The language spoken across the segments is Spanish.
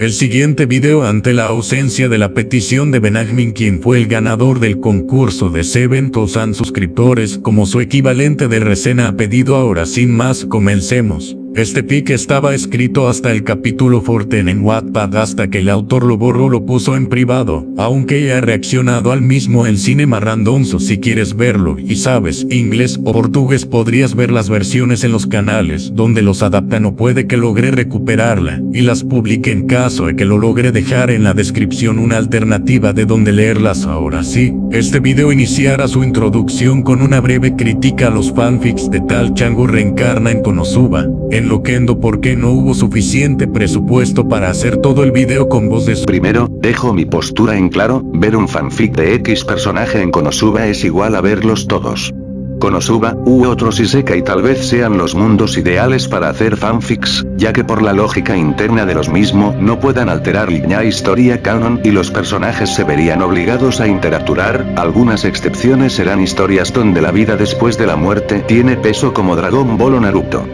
El siguiente video ante la ausencia de la petición de Benjamin quien fue el ganador del concurso de Seven Thousand suscriptores como su equivalente de recena ha pedido ahora sin más comencemos. Este pic estaba escrito hasta el capítulo 14 en Wattpad hasta que el autor lo borró lo puso en privado, aunque ya ha reaccionado al mismo en Cinema Randonzo si quieres verlo y sabes inglés o portugués podrías ver las versiones en los canales donde los adaptan o puede que logre recuperarla y las publique en caso de que lo logre dejar en la descripción una alternativa de donde leerlas ahora sí. Este video iniciará su introducción con una breve crítica a los fanfics de tal chango reencarna en Konosuba enloquendo porque no hubo suficiente presupuesto para hacer todo el video con de Primero, dejo mi postura en claro, ver un fanfic de X personaje en Konosuba es igual a verlos todos. Konosuba, u otros y tal vez sean los mundos ideales para hacer fanfics, ya que por la lógica interna de los mismos no puedan alterar la historia canon y los personajes se verían obligados a interactuar, algunas excepciones serán historias donde la vida después de la muerte tiene peso como Dragon Ball o Naruto.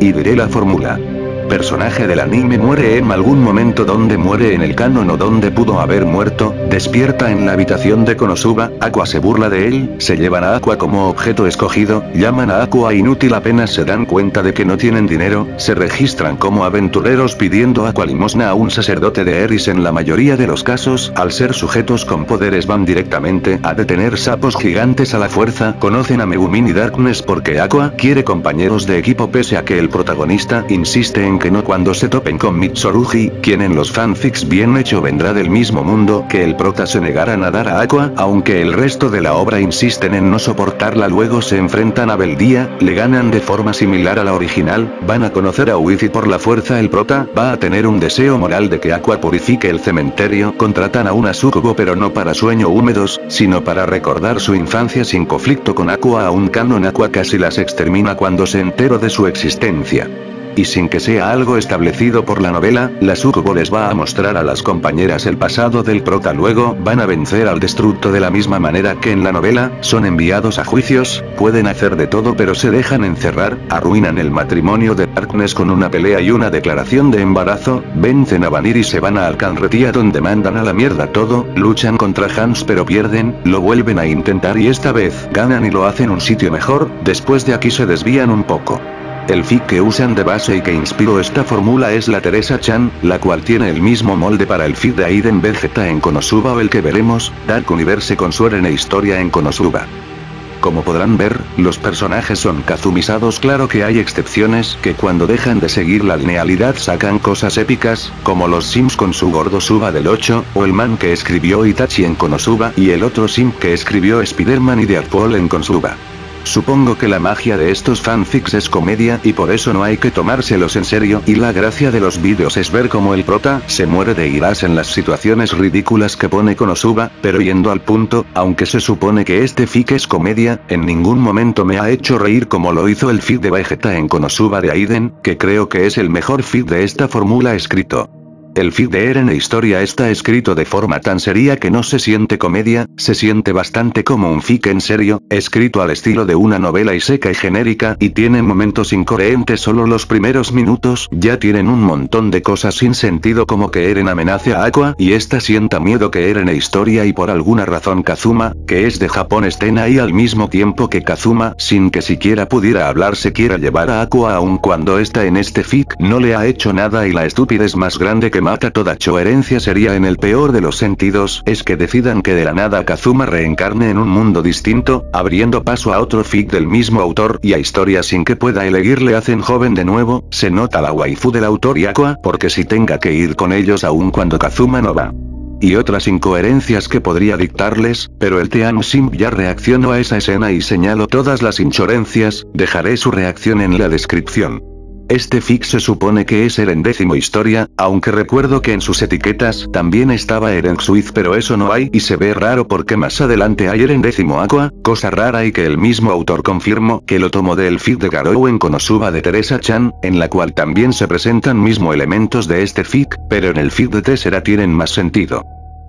Y diré la fórmula personaje del anime muere en algún momento donde muere en el canon o donde pudo haber muerto, despierta en la habitación de Konosuba, Aqua se burla de él, se llevan a Aqua como objeto escogido, llaman a Aqua inútil apenas se dan cuenta de que no tienen dinero, se registran como aventureros pidiendo Aqua limosna a un sacerdote de Eris en la mayoría de los casos, al ser sujetos con poderes van directamente a detener sapos gigantes a la fuerza, conocen a Megumin y Darkness porque Aqua quiere compañeros de equipo pese a que el protagonista insiste en que no cuando se topen con Mitsurugi, quien en los fanfics bien hecho vendrá del mismo mundo que el prota se negara a nadar a Aqua, aunque el resto de la obra insisten en no soportarla. Luego se enfrentan a Beldía, le ganan de forma similar a la original, van a conocer a y por la fuerza el prota va a tener un deseo moral de que Aqua purifique el cementerio, contratan a una sucubo pero no para sueño húmedos, sino para recordar su infancia sin conflicto con Aqua. A un canon Aqua casi las extermina cuando se enteró de su existencia y sin que sea algo establecido por la novela, la sucubo les va a mostrar a las compañeras el pasado del prota luego van a vencer al destructo de la misma manera que en la novela, son enviados a juicios, pueden hacer de todo pero se dejan encerrar, arruinan el matrimonio de Darkness con una pelea y una declaración de embarazo, vencen a Vanir y se van a Alcanretía donde mandan a la mierda todo, luchan contra Hans pero pierden, lo vuelven a intentar y esta vez ganan y lo hacen un sitio mejor, después de aquí se desvían un poco. El fic que usan de base y que inspiró esta fórmula es la Teresa Chan, la cual tiene el mismo molde para el fic de Aiden Vegeta en Konosuba o el que veremos, Dark Universe con su e historia en Konosuba. Como podrán ver, los personajes son kazumisados claro que hay excepciones que cuando dejan de seguir la linealidad sacan cosas épicas, como los Sims con su gordo Suba del 8, o el man que escribió Itachi en Konosuba y el otro Sim que escribió Spiderman y Deadpool en Konosuba. Supongo que la magia de estos fanfics es comedia y por eso no hay que tomárselos en serio y la gracia de los vídeos es ver cómo el prota se muere de iras en las situaciones ridículas que pone Konosuba, pero yendo al punto, aunque se supone que este fic es comedia, en ningún momento me ha hecho reír como lo hizo el fic de Vegeta en Konosuba de Aiden, que creo que es el mejor fic de esta fórmula escrito. El feed de Eren e Historia está escrito de forma tan seria que no se siente comedia, se siente bastante como un fic en serio, escrito al estilo de una novela y seca y genérica, y tiene momentos incoherentes. Solo los primeros minutos, ya tienen un montón de cosas sin sentido como que Eren amenace a Aqua, y esta sienta miedo que Eren e Historia y por alguna razón Kazuma, que es de Japón estén ahí al mismo tiempo que Kazuma, sin que siquiera pudiera hablar se quiera llevar a Aqua aun cuando está en este fic, no le ha hecho nada y la estupidez más grande que mata toda coherencia sería en el peor de los sentidos, es que decidan que de la nada Kazuma reencarne en un mundo distinto, abriendo paso a otro fic del mismo autor y a historias sin que pueda elegirle hacen joven de nuevo, se nota la waifu del autor y Aqua, porque si tenga que ir con ellos aún cuando Kazuma no va y otras incoherencias que podría dictarles, pero el Team Sim ya reaccionó a esa escena y señalo todas las inchorencias, dejaré su reacción en la descripción. Este fic se supone que es Eren décimo historia, aunque recuerdo que en sus etiquetas también estaba Eren Suiz pero eso no hay y se ve raro porque más adelante hay Eren décimo Aqua, cosa rara y que el mismo autor confirmó que lo tomó del fic de Garou en Konosuba de Teresa Chan, en la cual también se presentan mismo elementos de este fic, pero en el fic de Tessera tienen más sentido.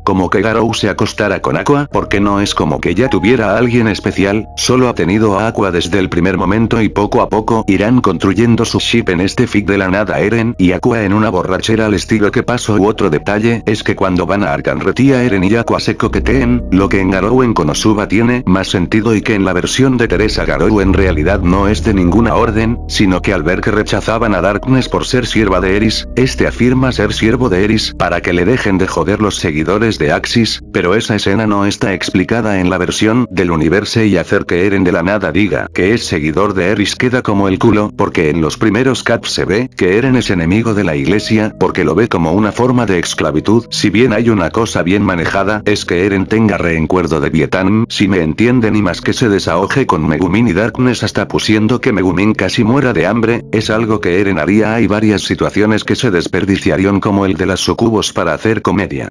Como que Garou se acostara con Aqua porque no es como que ya tuviera a alguien especial, solo ha tenido a Aqua desde el primer momento y poco a poco irán construyendo su ship en este fic de la nada Eren y Aqua en una borrachera al estilo que pasó u otro detalle es que cuando van a Arcanretía Eren y Aqua se coqueteen, lo que en Garou en Konosuba tiene más sentido y que en la versión de Teresa Garou en realidad no es de ninguna orden, sino que al ver que rechazaban a Darkness por ser sierva de Eris, este afirma ser siervo de Eris para que le dejen de joder los seguidores de Axis, pero esa escena no está explicada en la versión del universo y hacer que Eren de la nada diga que es seguidor de Eris queda como el culo porque en los primeros caps se ve que Eren es enemigo de la iglesia porque lo ve como una forma de esclavitud, si bien hay una cosa bien manejada es que Eren tenga reencuerdo de Vietnam, si me entienden y más que se desahoje con Megumin y Darkness hasta pusiendo que Megumin casi muera de hambre, es algo que Eren haría. Hay varias situaciones que se desperdiciaron como el de las sucubos para hacer comedia.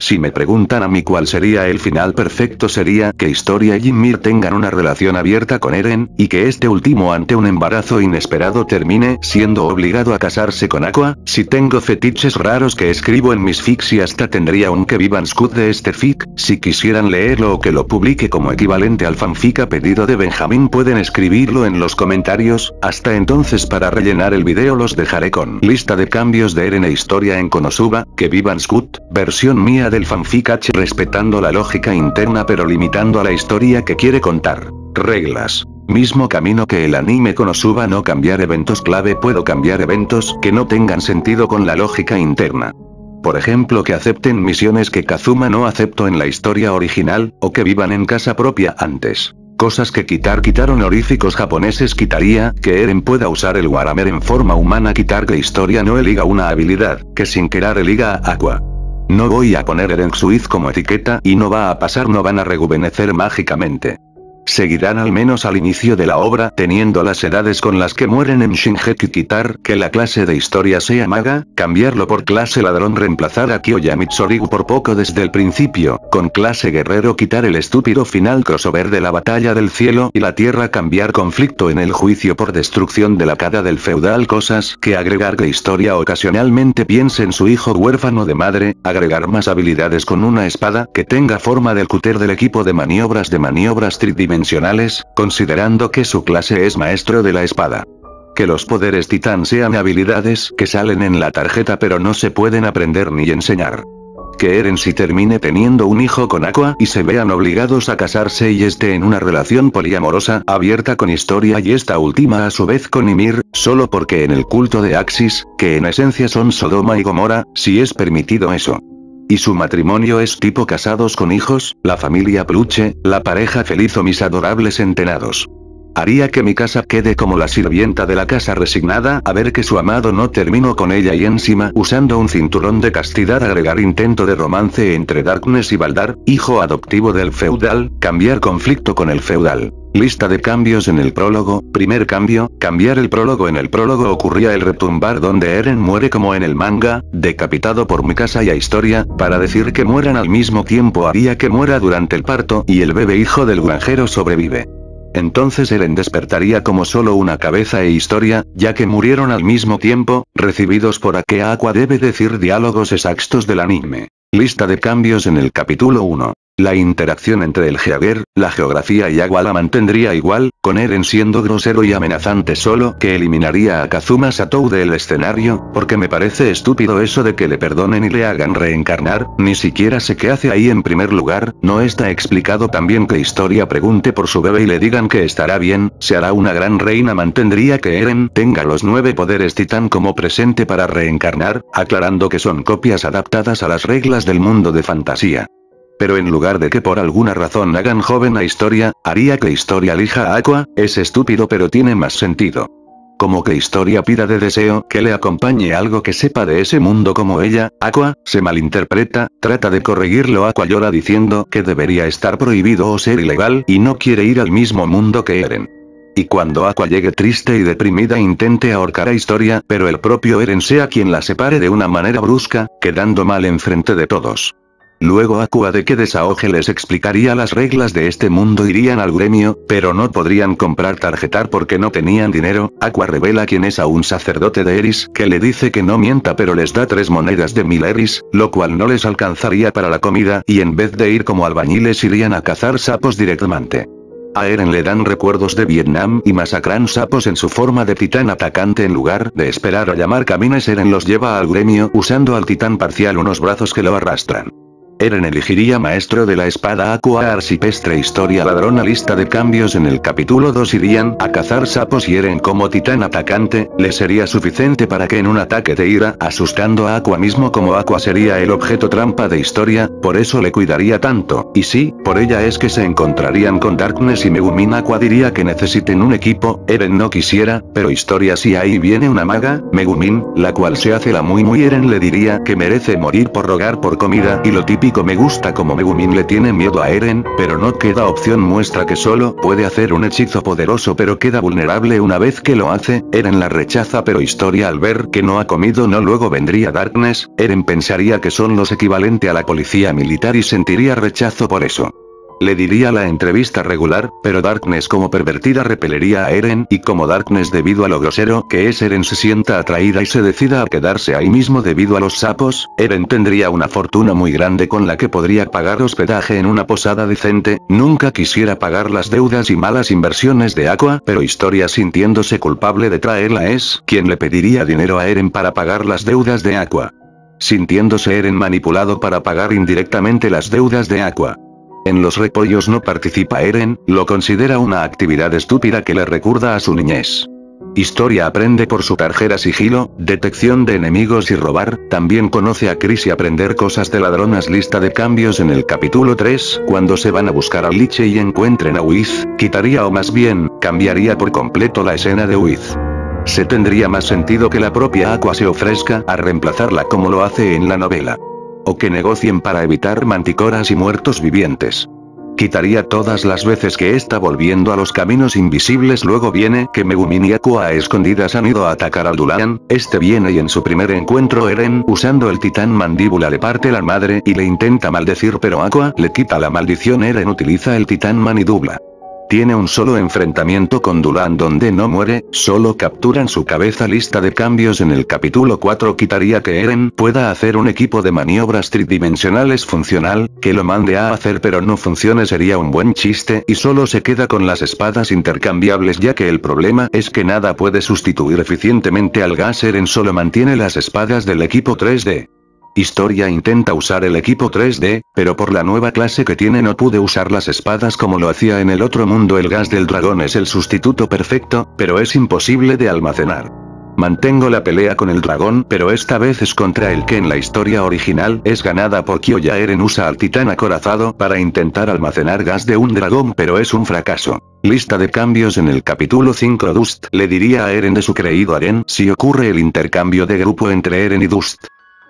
Si me preguntan a mí cuál sería el final perfecto sería que Historia y Ymir tengan una relación abierta con Eren, y que este último ante un embarazo inesperado termine siendo obligado a casarse con Aqua, si tengo fetiches raros que escribo en mis fics y hasta tendría un que vivan scoot de este fic, si quisieran leerlo o que lo publique como equivalente al fanfic a pedido de Benjamín pueden escribirlo en los comentarios, hasta entonces para rellenar el video los dejaré con lista de cambios de Eren e Historia en Konosuba, que vivan scoot, versión mía del fanfic H respetando la lógica interna pero limitando a la historia que quiere contar. Reglas. Mismo camino que el anime Konosuba no cambiar eventos clave puedo cambiar eventos que no tengan sentido con la lógica interna. Por ejemplo que acepten misiones que Kazuma no aceptó en la historia original, o que vivan en casa propia antes. Cosas que quitar quitar honoríficos japoneses quitaría, que Eren pueda usar el Waramer en forma humana quitar que historia no eliga una habilidad, que sin querer eliga a Aqua. No voy a poner Eren Suiz como etiqueta y no va a pasar no van a rejuvenecer mágicamente. Seguirán al menos al inicio de la obra teniendo las edades con las que mueren en Shingeki quitar que la clase de historia sea maga, cambiarlo por clase ladrón reemplazar a Kyoya Mitsorigu por poco desde el principio, con clase guerrero quitar el estúpido final crossover de la batalla del cielo y la tierra cambiar conflicto en el juicio por destrucción de la cada del feudal cosas que agregar que historia ocasionalmente. Piense en su hijo huérfano de madre, agregar más habilidades con una espada que tenga forma del cúter del equipo de maniobras de maniobras tridimensionales, considerando que su clase es maestro de la espada. Que los poderes titán sean habilidades que salen en la tarjeta pero no se pueden aprender ni enseñar. Que Eren si termine teniendo un hijo con Aqua y se vean obligados a casarse y esté en una relación poliamorosa abierta con historia y esta última a su vez con Ymir, solo porque en el culto de Axis, que en esencia son Sodoma y Gomorra, si es permitido eso. Y su matrimonio es tipo casados con hijos, la familia peluche, la pareja feliz o mis adorables entenados. Haría que mi casa quede como la sirvienta de la casa resignada a ver que su amado no terminó con ella y encima usando un cinturón de castidad agregar intento de romance entre Darkness y Baldar, hijo adoptivo del feudal, cambiar conflicto con el feudal. Lista de cambios en el prólogo, primer cambio, cambiar el prólogo en el prólogo ocurría el retumbar donde Eren muere como en el manga, decapitado por Mikasa y a historia, para decir que mueran al mismo tiempo haría que muera durante el parto y el bebé hijo del granjero sobrevive. Entonces Eren despertaría como solo una cabeza e historia, ya que murieron al mismo tiempo, recibidos por Akea Aqua debe decir diálogos exactos del anime. Lista de cambios en el capítulo 1. La interacción entre el Geager, la geografía y agua la mantendría igual, con Eren siendo grosero y amenazante solo que eliminaría a Kazuma Satou del escenario, porque me parece estúpido eso de que le perdonen y le hagan reencarnar, ni siquiera sé qué hace ahí en primer lugar, no está explicado también que Historia pregunte por su bebé y le digan que estará bien, se hará una gran reina mantendría que Eren tenga los nueve poderes titán como presente para reencarnar, aclarando que son copias adaptadas a las reglas del mundo de fantasía. Pero en lugar de que por alguna razón hagan joven a Historia, haría que Historia elija a Aqua, es estúpido pero tiene más sentido. Como que Historia pida de deseo que le acompañe algo que sepa de ese mundo como ella, Aqua, se malinterpreta, trata de corregirlo Aqua llora diciendo que debería estar prohibido o ser ilegal y no quiere ir al mismo mundo que Eren. Y cuando Aqua llegue triste y deprimida intente ahorcar a Historia, pero el propio Eren sea quien la separe de una manera brusca, quedando mal enfrente de todos. Luego Aqua de que desahoje les explicaría las reglas de este mundo irían al gremio, pero no podrían comprar tarjetar porque no tenían dinero, Aqua revela quién es a un sacerdote de Eris que le dice que no mienta pero les da tres monedas de mil Eris, lo cual no les alcanzaría para la comida y en vez de ir como albañiles irían a cazar sapos directamente. A Eren le dan recuerdos de Vietnam y masacran sapos en su forma de titán atacante en lugar de esperar a llamar camines Eren los lleva al gremio usando al titán parcial unos brazos que lo arrastran. Eren elegiría maestro de la espada Aqua Arsipestre Historia Ladrona Lista de cambios en el capítulo 2 irían a cazar sapos y Eren como titán atacante, le sería suficiente para que en un ataque de ira, asustando a Aqua mismo como Aqua sería el objeto trampa de historia, por eso le cuidaría tanto, y sí, por ella es que se encontrarían con Darkness y Megumin Aqua diría que necesiten un equipo, Eren no quisiera, pero historia si ahí viene una maga, Megumin, la cual se hace la muy muy. Eren le diría que merece morir por rogar por comida y lo típico me gusta como Megumin le tiene miedo a Eren, pero no queda opción muestra que solo puede hacer un hechizo poderoso pero queda vulnerable una vez que lo hace, Eren la rechaza pero historia al ver que no ha comido no luego vendría Darkness, Eren pensaría que son los equivalente a la policía militar y sentiría rechazo por eso. Le diría la entrevista regular, pero Darkness como pervertida repelería a Eren y como Darkness debido a lo grosero que es Eren se sienta atraída y se decida a quedarse ahí mismo debido a los sapos, Eren tendría una fortuna muy grande con la que podría pagar hospedaje en una posada decente, nunca quisiera pagar las deudas y malas inversiones de Aqua, pero Historia sintiéndose culpable de traerla es quien le pediría dinero a Eren para pagar las deudas de Aqua. Sintiéndose Eren manipulado para pagar indirectamente las deudas de Aqua. En los repollos no participa Eren, lo considera una actividad estúpida que le recuerda a su niñez. Historia aprende por su tarjera sigilo, detección de enemigos y robar, también conoce a Chris y aprender cosas de ladronas lista de cambios en el capítulo 3, cuando se van a buscar a Liche y encuentren a Wiz, quitaría o más bien, cambiaría por completo la escena de Wiz. Se tendría más sentido que la propia Aqua se ofrezca a reemplazarla como lo hace en la novela o que negocien para evitar manticoras y muertos vivientes. Quitaría todas las veces que está volviendo a los caminos invisibles luego viene que Megumin y Aqua a escondidas han ido a atacar al Dulan, este viene y en su primer encuentro Eren usando el titán mandíbula le parte la madre y le intenta maldecir pero Aqua le quita la maldición Eren utiliza el titán manidubla. Tiene un solo enfrentamiento con Dulan donde no muere, solo capturan su cabeza lista de cambios en el capítulo 4 quitaría que Eren pueda hacer un equipo de maniobras tridimensionales funcional, que lo mande a hacer pero no funcione sería un buen chiste y solo se queda con las espadas intercambiables ya que el problema es que nada puede sustituir eficientemente al gas Eren solo mantiene las espadas del equipo 3D. Historia intenta usar el equipo 3D, pero por la nueva clase que tiene no pude usar las espadas como lo hacía en el otro mundo el gas del dragón es el sustituto perfecto, pero es imposible de almacenar. Mantengo la pelea con el dragón pero esta vez es contra el que en la historia original es ganada por Kyoya Eren usa al titán acorazado para intentar almacenar gas de un dragón pero es un fracaso. Lista de cambios en el capítulo 5 Dust le diría a Eren de su creído Aren si ocurre el intercambio de grupo entre Eren y Dust.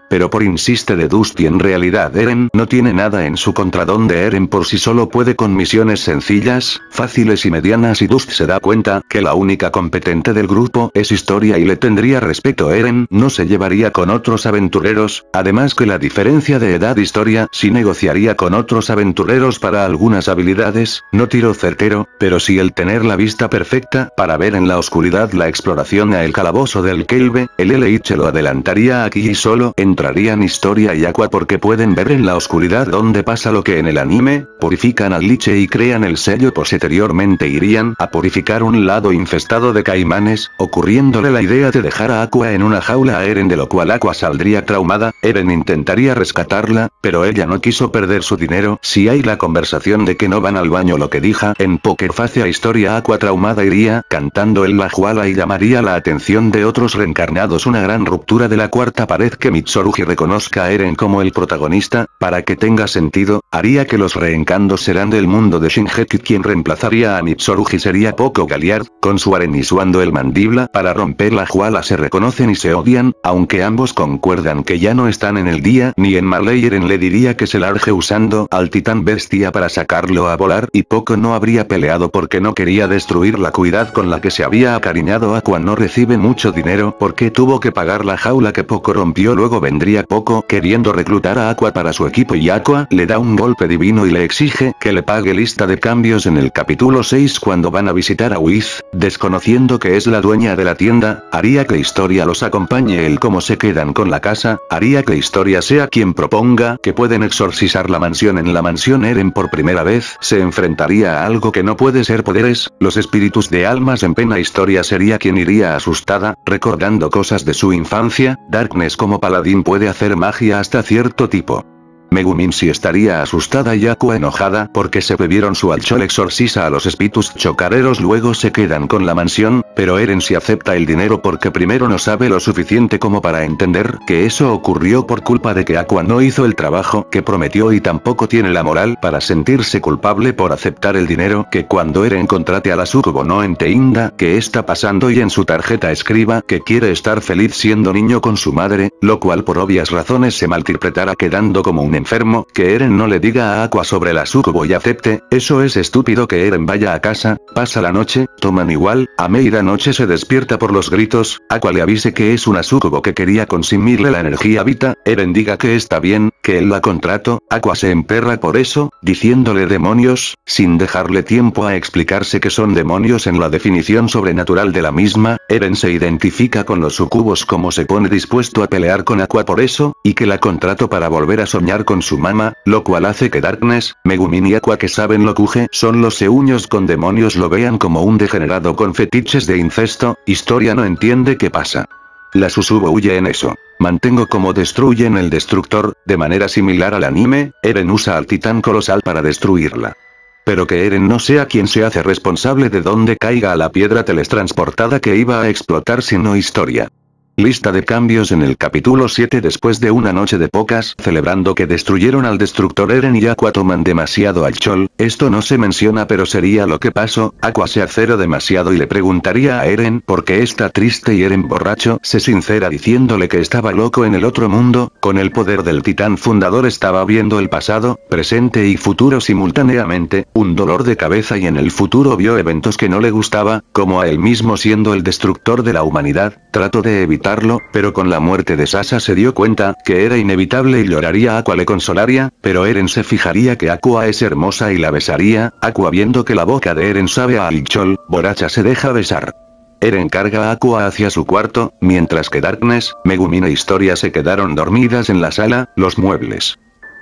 Pero por insiste de Dusty en realidad Eren no tiene nada en su contra donde Eren por sí solo puede con misiones sencillas, fáciles y medianas y Dust se da cuenta que la única competente del grupo es Historia y le tendría respeto. Eren no se llevaría con otros aventureros, además que la diferencia de edad Historia sí negociaría con otros aventureros para algunas habilidades, no tiro certero, pero sí el tener la vista perfecta para ver en la oscuridad la exploración a el calabozo del Kelve, el LH lo adelantaría aquí y solo en entrarían Historia y Aqua porque pueden ver en la oscuridad donde pasa lo que en el anime, purifican al liche y crean el sello posteriormente irían a purificar un lado infestado de caimanes, ocurriéndole la idea de dejar a Aqua en una jaula a Eren de lo cual Aqua saldría traumada, Eren intentaría rescatarla, pero ella no quiso perder su dinero, si hay la conversación de que no van al baño lo que dija en Pokerface a Historia Aqua traumada iría, cantando en la juala y llamaría la atención de otros reencarnados. Una gran ruptura de la cuarta pared que Mitsuru y reconozca a Eren como el protagonista, para que tenga sentido, haría que los reencandos serán del mundo de Shinjeki quien reemplazaría a Mitsurugi. Sería poco Galiard, con su Aren suando el mandibla para romper la juala. Se reconocen y se odian, aunque ambos concuerdan que ya no están en el día ni en Marley. Eren le diría que se largue usando al titán bestia para sacarlo a volar y poco no habría peleado porque no quería destruir la cuidad con la que se había acariñado. Aqua no recibe mucho dinero porque tuvo que pagar la jaula que poco rompió luego. Vendió tendría poco queriendo reclutar a Aqua para su equipo y Aqua le da un golpe divino y le exige que le pague lista de cambios en el capítulo 6 cuando van a visitar a Wiz, desconociendo que es la dueña de la tienda, haría que Historia los acompañe él como se quedan con la casa, haría que Historia sea quien proponga que pueden exorcizar la mansión. En la mansión Eren por primera vez, se enfrentaría a algo que no puede ser poderes, los espíritus de almas en pena. Historia sería quien iría asustada, recordando cosas de su infancia, Darkness como paladín puede hacer magia hasta cierto tipo. Megumin si estaría asustada y Aqua enojada porque se bebieron su alchol exorcisa a los espíritus chocareros luego se quedan con la mansión, pero Eren si acepta el dinero porque primero no sabe lo suficiente como para entender que eso ocurrió por culpa de que Aqua no hizo el trabajo que prometió y tampoco tiene la moral para sentirse culpable por aceptar el dinero que cuando Eren contrate a la sucubo no entienda qué está pasando y en su tarjeta escriba que quiere estar feliz siendo niño con su madre, lo cual por obvias razones se malinterpretará quedando como un enfermo, que Eren no le diga a Aqua sobre la sucubo y acepte, eso es estúpido que Eren vaya a casa, pasa la noche, toman igual, a media noche se despierta por los gritos, Aqua le avise que es una sucubo que quería consumirle la energía vita, Eren diga que está bien, que él la contrato, Aqua se emperra por eso, diciéndole demonios, sin dejarle tiempo a explicarse que son demonios en la definición sobrenatural de la misma, Eren se identifica con los sucubos como se pone dispuesto a pelear con Aqua por eso, y que la contrato para volver a soñar con su mamá, lo cual hace que Darkness, Megumin y Aqua que saben lo que son los seuños con demonios lo vean como un degenerado con fetiches de incesto, historia no entiende qué pasa. La Susubo huye en eso. Mantengo como destruyen el destructor, de manera similar al anime, Eren usa al titán colosal para destruirla. Pero que Eren no sea quien se hace responsable de dónde caiga a la piedra teletransportada que iba a explotar sino historia. Lista de cambios en el capítulo 7 después de una noche de pocas, celebrando que destruyeron al destructor Eren y Aqua toman demasiado al Chol, esto no se menciona pero sería lo que pasó, Aqua se acero demasiado y le preguntaría a Eren por qué está triste y Eren borracho. Se sincera diciéndole que estaba loco en el otro mundo, con el poder del titán fundador estaba viendo el pasado, presente y futuro simultáneamente, un dolor de cabeza y en el futuro vio eventos que no le gustaba, como a él mismo siendo el destructor de la humanidad, trato de evitar pero con la muerte de Sasa se dio cuenta que era inevitable y lloraría Aqua le consolaría, pero Eren se fijaría que Aqua es hermosa y la besaría, Aqua viendo que la boca de Eren sabe a alchol, Boracha se deja besar. Eren carga a Aqua hacia su cuarto, mientras que Darkness, Megumin e Historia se quedaron dormidas en la sala, los muebles.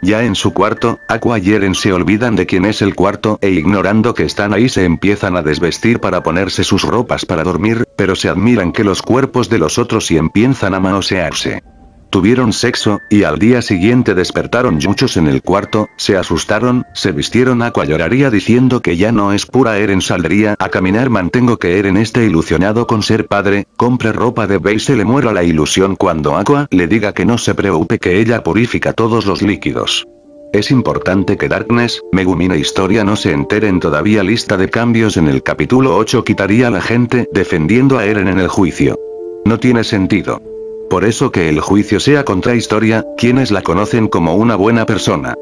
Ya en su cuarto, Aqua y se olvidan de quién es el cuarto e ignorando que están ahí se empiezan a desvestir para ponerse sus ropas para dormir, pero se admiran que los cuerpos de los otros y empiezan a manosearse. Tuvieron sexo, y al día siguiente despertaron muchos en el cuarto, se asustaron, se vistieron Aqua lloraría diciendo que ya no es pura Eren saldría a caminar mantengo que Eren esté ilusionado con ser padre, compre ropa de y se le muera la ilusión cuando Aqua le diga que no se preocupe que ella purifica todos los líquidos. Es importante que Darkness, Megumin e Historia no se enteren todavía lista de cambios en el capítulo 8 quitaría a la gente defendiendo a Eren en el juicio. No tiene sentido. Por eso que el juicio sea contra historia, quienes la conocen como una buena persona.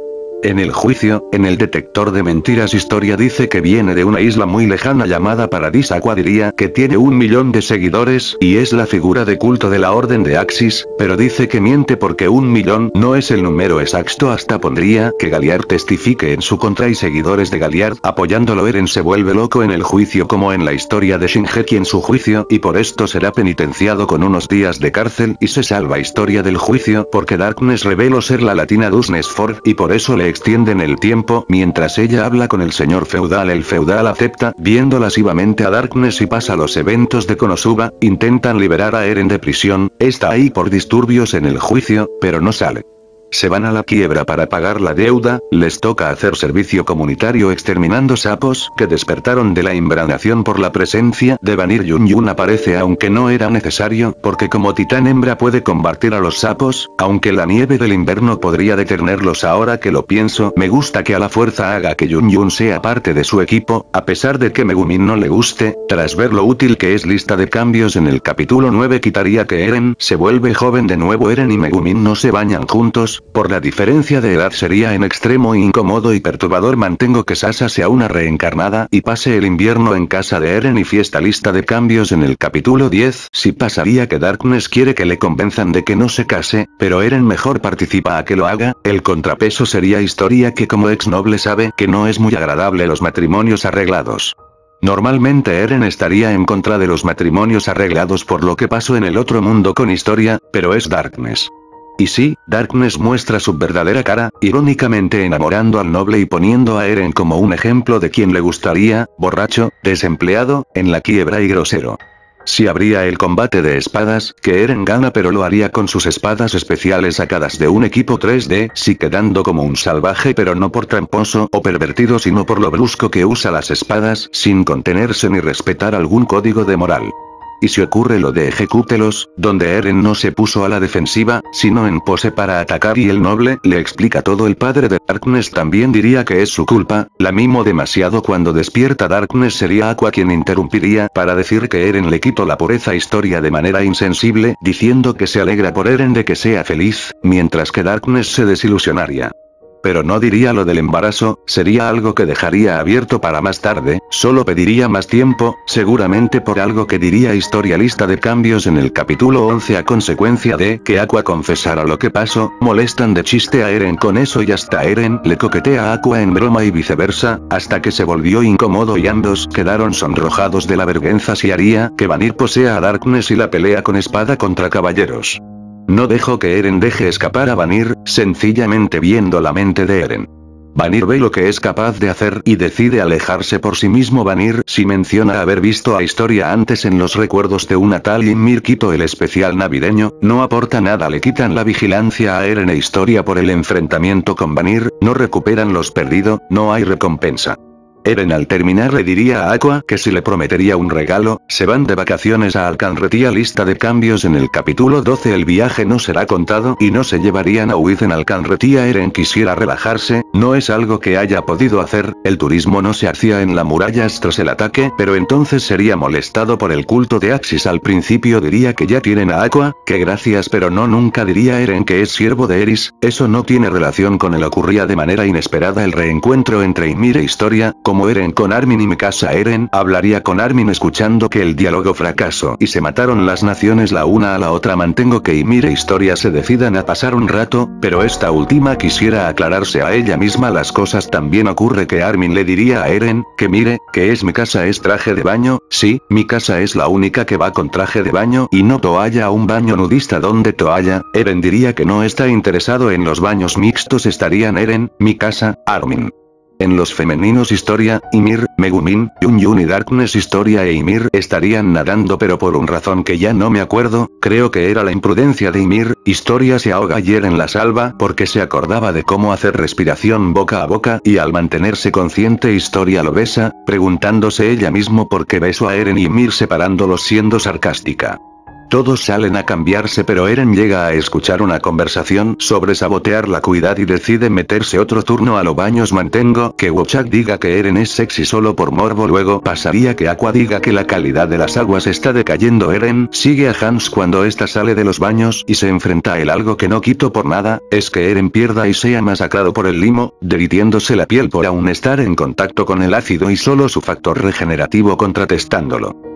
En el juicio, en el detector de mentiras historia dice que viene de una isla muy lejana llamada Paradis Aqua diría que tiene un millón de seguidores y es la figura de culto de la orden de Axis, pero dice que miente porque un millón no es el número exacto hasta pondría que Galiard testifique en su contra y seguidores de Galiard apoyándolo Eren se vuelve loco en el juicio como en la historia de Shinheki en su juicio y por esto será penitenciado con unos días de cárcel y se salva historia del juicio porque Darkness reveló ser la latina Dusnes Ford y por eso le extienden el tiempo mientras ella habla con el señor feudal. El feudal acepta, viendo lascivamente a Darkness y pasa los eventos de Konosuba, intentan liberar a Eren de prisión, está ahí por disturbios en el juicio, pero no sale se van a la quiebra para pagar la deuda, les toca hacer servicio comunitario exterminando sapos que despertaron de la imbranación por la presencia de Vanir Yun Yun aparece aunque no era necesario porque como titán hembra puede combatir a los sapos, aunque la nieve del invierno podría detenerlos. Ahora que lo pienso me gusta que a la fuerza haga que Yun Yun sea parte de su equipo, a pesar de que Megumin no le guste, tras ver lo útil que es lista de cambios en el capítulo 9 quitaría que Eren se vuelve joven de nuevo. Eren y Megumin no se bañan juntos, Por la diferencia de edad sería en extremo incómodo y perturbador mantengo que Sasa sea una reencarnada y pase el invierno en casa de Eren y fiesta lista de cambios en el capítulo 10. Si pasaría que Darkness quiere que le convenzan de que no se case, pero Eren mejor participa a que lo haga, el contrapeso sería historia que como ex noble sabe que no es muy agradable los matrimonios arreglados. Normalmente Eren estaría en contra de los matrimonios arreglados por lo que pasó en el otro mundo con historia, pero es Darkness. Y sí, Darkness muestra su verdadera cara, irónicamente enamorando al noble y poniendo a Eren como un ejemplo de quien le gustaría, borracho, desempleado, en la quiebra y grosero. Si habría el combate de espadas, que Eren gana pero lo haría con sus espadas especiales sacadas de un equipo 3D, sí quedando como un salvaje pero no por tramposo o pervertido sino por lo brusco que usa las espadas, sin contenerse ni respetar algún código de moral. Y si ocurre lo de ejecútelos, donde Eren no se puso a la defensiva, sino en pose para atacar y el noble le explica todo. El padre de Darkness también diría que es su culpa, la mimo demasiado cuando despierta Darkness sería Aqua quien interrumpiría para decir que Eren le quitó la pureza historia de manera insensible, diciendo que se alegra por Eren de que sea feliz, mientras que Darkness se desilusionaría pero no diría lo del embarazo, sería algo que dejaría abierto para más tarde, solo pediría más tiempo, seguramente por algo que diría historia lista de cambios en el capítulo 11 a consecuencia de que Aqua confesara lo que pasó, molestan de chiste a Eren con eso y hasta Eren le coquetea a Aqua en broma y viceversa, hasta que se volvió incómodo y ambos quedaron sonrojados de la vergüenza si haría que Vanir posea a Darkness y la pelea con espada contra caballeros. No dejo que Eren deje escapar a Vanir, sencillamente viendo la mente de Eren. Vanir ve lo que es capaz de hacer y decide alejarse por sí mismo Vanir si menciona haber visto a Historia antes en los recuerdos de una tal Ymir Quito el especial navideño, no aporta nada le quitan la vigilancia a Eren e Historia por el enfrentamiento con Vanir, no recuperan los perdido, no hay recompensa. Eren al terminar le diría a Aqua que si le prometería un regalo, se van de vacaciones a Alcanretía lista de cambios en el capítulo 12 el viaje no será contado y no se llevarían a Huiz en Alcanretía. Eren quisiera relajarse, no es algo que haya podido hacer, el turismo no se hacía en la muralla tras el ataque pero entonces sería molestado por el culto de Axis. Al principio diría que ya tienen a Aqua, que gracias pero no nunca diría Eren que es siervo de Eris, eso no tiene relación con el ocurría de manera inesperada el reencuentro entre Ymir e Historia, como Eren con Armin y casa Eren hablaría con Armin escuchando que el diálogo fracasó y se mataron las naciones la una a la otra. Mantengo que Ymir e Historia se decidan a pasar un rato, pero esta última quisiera aclararse a ella misma las cosas. También ocurre que Armin le diría a Eren, que mire, que es mi casa es traje de baño, sí, mi casa es la única que va con traje de baño y no toalla a un baño nudista donde toalla, Eren diría que no está interesado en los baños mixtos estarían Eren, mi casa, Armin. En los femeninos Historia, Ymir, Megumin, Yun y Darkness Historia e Ymir estarían nadando pero por un razón que ya no me acuerdo, creo que era la imprudencia de Ymir, Historia se ahoga ayer en la salva porque se acordaba de cómo hacer respiración boca a boca y al mantenerse consciente Historia lo besa, preguntándose ella mismo por qué beso a Eren y Ymir separándolos siendo sarcástica. Todos salen a cambiarse pero Eren llega a escuchar una conversación sobre sabotear la cuidad y decide meterse otro turno a los baños mantengo que Wochak diga que Eren es sexy solo por morbo. Luego pasaría que Aqua diga que la calidad de las aguas está decayendo. Eren sigue a Hans cuando ésta sale de los baños y se enfrenta a él. Algo que no quito por nada, es que Eren pierda y sea masacrado por el limo, derritiéndose la piel por aún estar en contacto con el ácido y solo su factor regenerativo contratestándolo.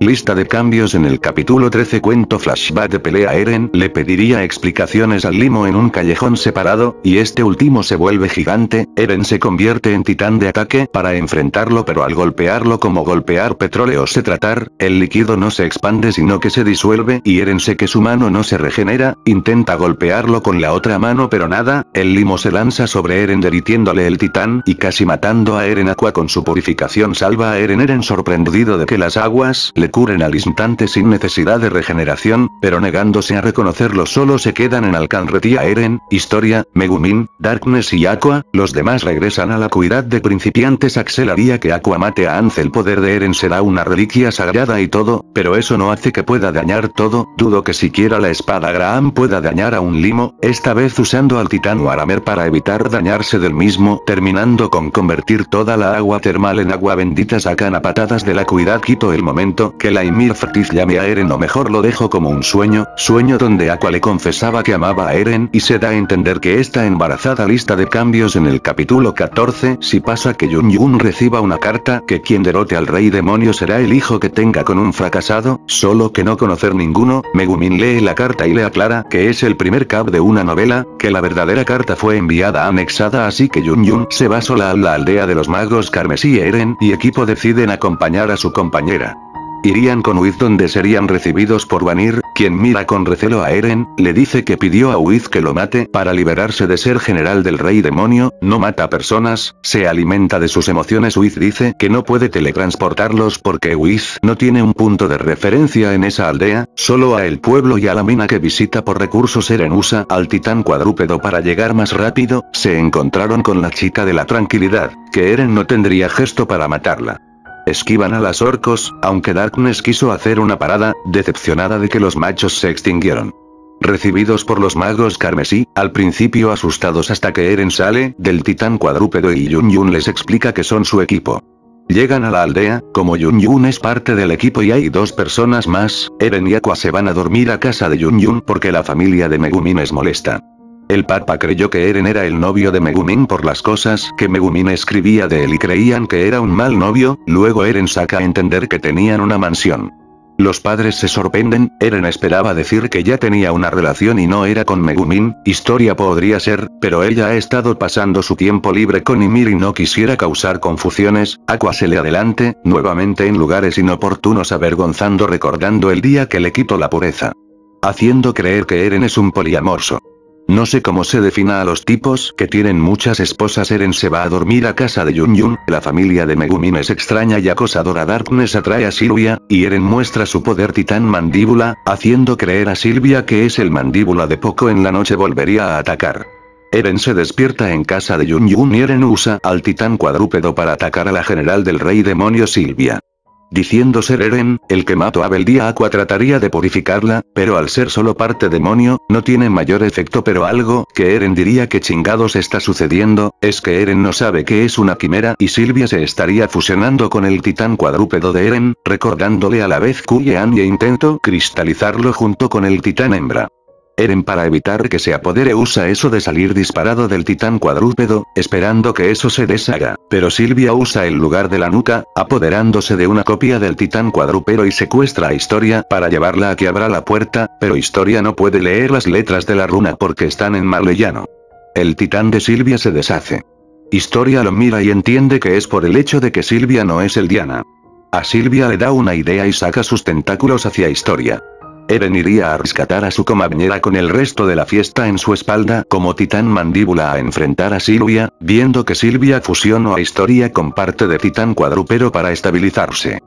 Lista de cambios en el capítulo 13 cuento flashback de pelea Eren. Le pediría explicaciones al limo en un callejón separado, y este último se vuelve gigante, Eren se convierte en titán de ataque para enfrentarlo pero al golpearlo como golpear petróleo se tratar, el líquido no se expande sino que se disuelve y Eren sé que su mano no se regenera, intenta golpearlo con la otra mano pero nada, el limo se lanza sobre Eren derritiéndole el titán y casi matando a Eren Aqua con su purificación. Salva a Eren. Eren sorprendido de que las aguas le curen al instante sin necesidad de regeneración, pero negándose a reconocerlo solo se quedan en Alcanretía Eren, Historia, Megumin, Darkness y Aqua, los demás regresan a la cuidad de principiantes. Axel haría que Aqua mate a Anze el poder de Eren será una reliquia sagrada y todo, pero eso no hace que pueda dañar todo, dudo que siquiera la espada Graham pueda dañar a un limo, esta vez usando al titán Waramer para evitar dañarse del mismo, terminando con convertir toda la agua termal en agua bendita. Sacan a patadas de la cuidad quito el momento, que la Fertiz llame a Eren o mejor lo dejo como un sueño, sueño donde Aqua le confesaba que amaba a Eren y se da a entender que está embarazada lista de cambios en el capítulo 14 si pasa que Yun Yun reciba una carta que quien derrote al rey demonio será el hijo que tenga con un fracasado, solo que no conocer ninguno, Megumin lee la carta y le aclara que es el primer cap de una novela, que la verdadera carta fue enviada anexada así que Yun Yun se va sola a la aldea de los magos Carmesí Eren y equipo deciden acompañar a su compañera. Irían con Wiz donde serían recibidos por Vanir, quien mira con recelo a Eren, le dice que pidió a Wiz que lo mate para liberarse de ser general del rey demonio, no mata personas, se alimenta de sus emociones Wiz dice que no puede teletransportarlos porque Wiz no tiene un punto de referencia en esa aldea, solo a el pueblo y a la mina que visita por recursos Eren usa al titán cuadrúpedo para llegar más rápido, se encontraron con la chica de la tranquilidad, que Eren no tendría gesto para matarla. Esquivan a las orcos, aunque Darkness quiso hacer una parada, decepcionada de que los machos se extinguieron. Recibidos por los magos carmesí, al principio asustados hasta que Eren sale, del titán cuadrúpedo y Yun Yun les explica que son su equipo. Llegan a la aldea, como Yun Yun es parte del equipo y hay dos personas más, Eren y Aqua se van a dormir a casa de Yun Yun porque la familia de Megumin es molesta. El papa creyó que Eren era el novio de Megumin por las cosas que Megumin escribía de él y creían que era un mal novio, luego Eren saca a entender que tenían una mansión. Los padres se sorprenden, Eren esperaba decir que ya tenía una relación y no era con Megumin, historia podría ser, pero ella ha estado pasando su tiempo libre con Ymir y no quisiera causar confusiones, Aqua se le adelante, nuevamente en lugares inoportunos avergonzando recordando el día que le quitó la pureza. Haciendo creer que Eren es un poliamorso. No sé cómo se defina a los tipos que tienen muchas esposas Eren se va a dormir a casa de Yun Yun, la familia de Megumin es extraña y acosadora Darkness atrae a Silvia, y Eren muestra su poder titán mandíbula, haciendo creer a Silvia que es el mandíbula de poco en la noche volvería a atacar. Eren se despierta en casa de Yun Yun y Eren usa al titán cuadrúpedo para atacar a la general del rey demonio Silvia. Diciendo ser Eren, el que mató a Beldía Aqua trataría de purificarla, pero al ser solo parte demonio, no tiene mayor efecto pero algo que Eren diría que chingados está sucediendo, es que Eren no sabe que es una quimera y Silvia se estaría fusionando con el titán cuadrúpedo de Eren, recordándole a la vez Kuyean y intento cristalizarlo junto con el titán hembra. Eren para evitar que se apodere usa eso de salir disparado del titán cuadrúpedo, esperando que eso se deshaga, pero Silvia usa el lugar de la nuca, apoderándose de una copia del titán cuadrúpedo y secuestra a Historia para llevarla a que abra la puerta, pero Historia no puede leer las letras de la runa porque están en maleyano. El titán de Silvia se deshace. Historia lo mira y entiende que es por el hecho de que Silvia no es el Diana. A Silvia le da una idea y saca sus tentáculos hacia Historia. Eren iría a rescatar a su compañera con el resto de la fiesta en su espalda como titán mandíbula a enfrentar a Silvia, viendo que Silvia fusionó a Historia con parte de titán cuadrúpero para estabilizarse.